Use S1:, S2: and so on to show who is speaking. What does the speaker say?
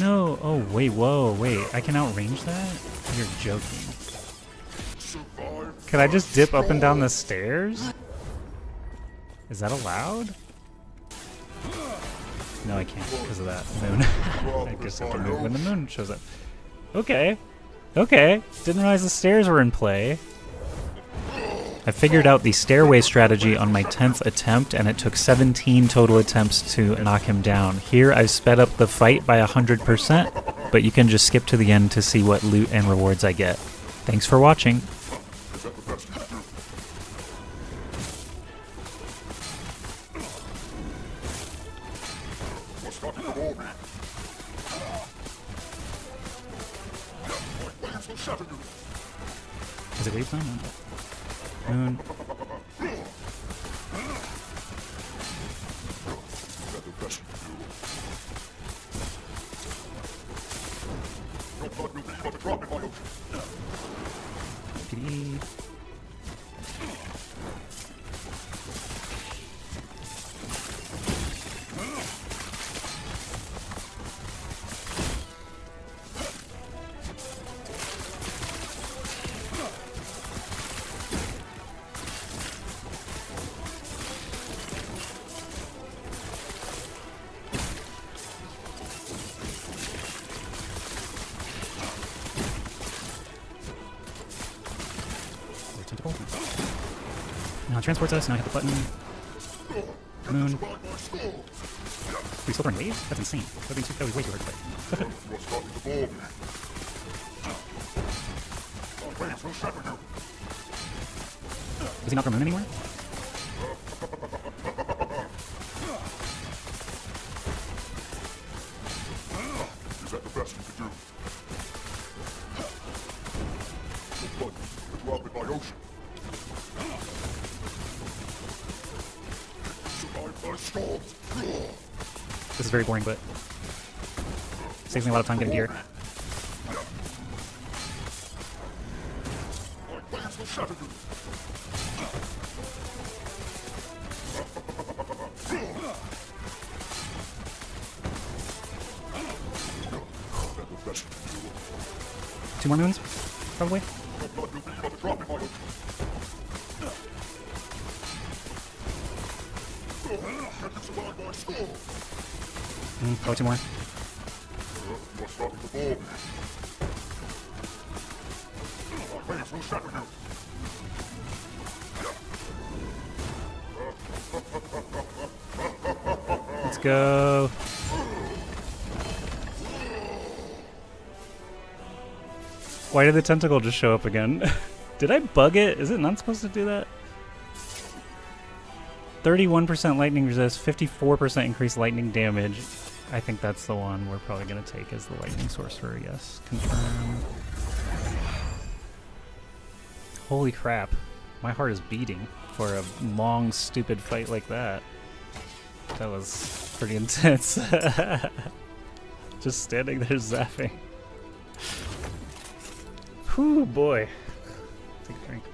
S1: No. Oh, wait, whoa, wait. I can outrange that? You're joking. Can I just dip up and down the stairs? Is that allowed? No, I can't because of that moon. I guess I can move when the moon shows up. Okay. Okay. Didn't realize the stairs were in play. I figured out the stairway strategy on my 10th attempt, and it took 17 total attempts to knock him down. Here, I've sped up the fight by 100%, but you can just skip to the end to see what loot and rewards I get. Thanks for watching. Is it wave time? Moon. PD. Or. Now it transports us. Now I hit the button. Moon. Three silver and wave? That's insane. That too, that was way too hard to fight. Is he not from Moon anymore? This is very boring, but saves me a lot of time getting gear. Two more moons, probably. Mm,
S2: you.
S1: Let's go. Why did the tentacle just show up again? did I bug it? Is it not supposed to do that? 31% lightning resist, 54% increased lightning damage. I think that's the one we're probably going to take as the lightning sorcerer, yes. Confirm. Holy crap. My heart is beating for a long, stupid fight like that. That was pretty intense. Just standing there zapping. Whew, boy. Take a drink.